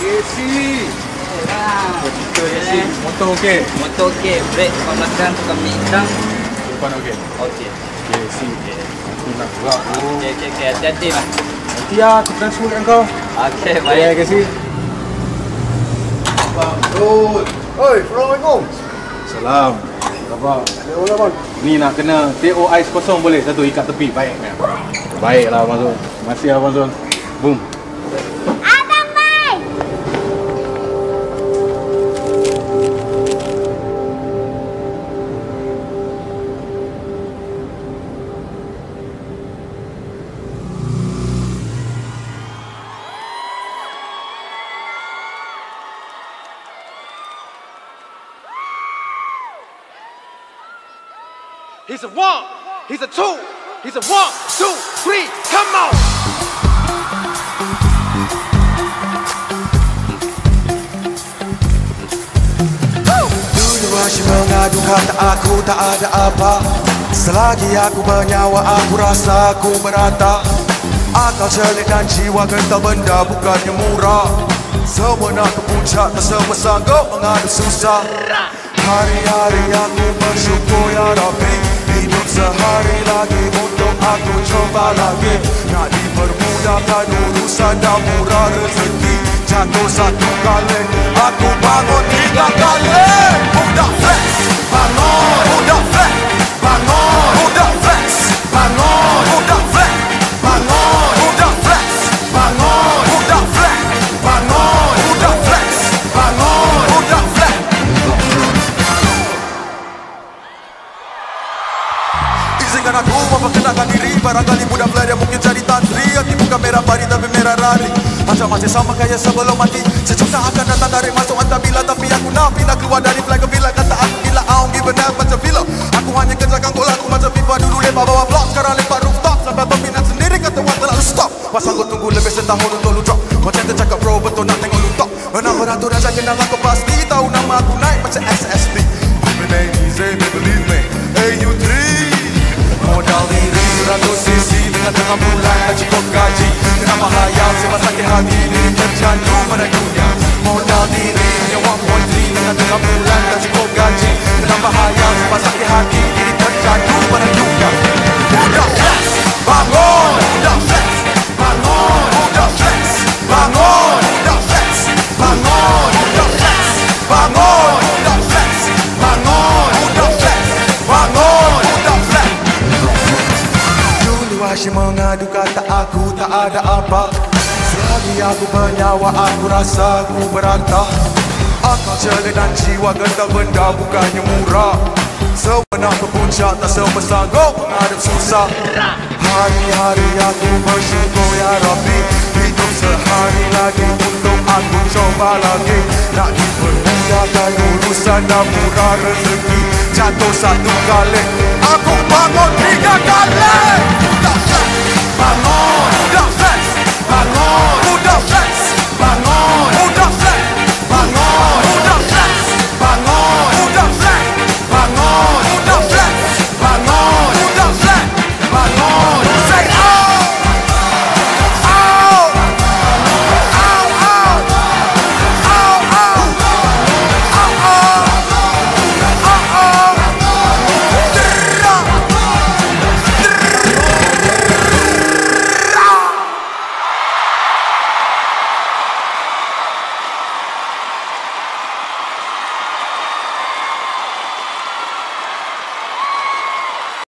AC. AC. Motor okey. Motor okey, brake depan belakang, tukar minyak hitam. Depan okey. Okey. Okey, AC. Aku nak tu. Okey, okey, okey. Hati-hati lah. Nanti lah aku transfer kat kau. Okey, Okey, baik. AC. Abang Dul. Oi, Assalamualaikum. Salam. Khabar? Ya Allah, Bang. Ni nak kena TO ais kosong boleh satu ikat tepi baik? Baiklah Abang Zul. Terima kasih Abang Zul. Boom. He's a one, he's a two, he's a one, two, three, come on! Kata aku tak ada apa. Selagi aku bernyawa aku rasa aku merata. Akal celik dan jiwa kental benda bukannya murah. Semua nak ke puncak tak semua sanggup mengadu susah. Hari-hari aku bersyukur ya Rabbi sehari lagi untuk aku coba lagi. Nak dipermudahkan urusan dan murah rezeki. Jatuh satu kali, aku bangun tiga kali Izinkan aku memperkenalkan diri. Barangkali budak dia mungkin jadi tantri. Hati bukan merah padi tapi merah rari. Macam masih sama kayak sebelum mati. Sejuta akan datang tarik masuk hantar bila Tapi aku nak. Pindah keluar dari fly ke villa Kata aku gila, I don't give a damn macam villa Aku hanya kerjakan gol aku macam FIFA Dulu. Lepak bawah blok, sekarang lepak rooftop. Sampai peminat sendiri kata wah terlalu stop. Pasal kau tunggu lebih setahun untuk lu drop. Macam tercakap bro, betul nak tengok lu top. Menang dan saya kenal aku? Pasti Tahu nama aku naik macam SSD mulaaji kokkaaji nama haayaa semasake haadii deebijan yoo mana duunyaa moodaa diinii yoo waan wantii nama mulaaji. Asyik mengadu kata aku tak ada apa. Selagi aku bernyawa aku rasa aku berantah Akal celik dan jiwa kental benda bukannya murah. Nak ke puncak tak semua sanggup menghadap susah. Hari-hari aku bersyukur ya Rabbi. Hidup sehari lagi untuk aku coba lagi. Nak dipermudahkan urusan dan murah rezeki. Jatuh satu kali Aku bangun tiga kali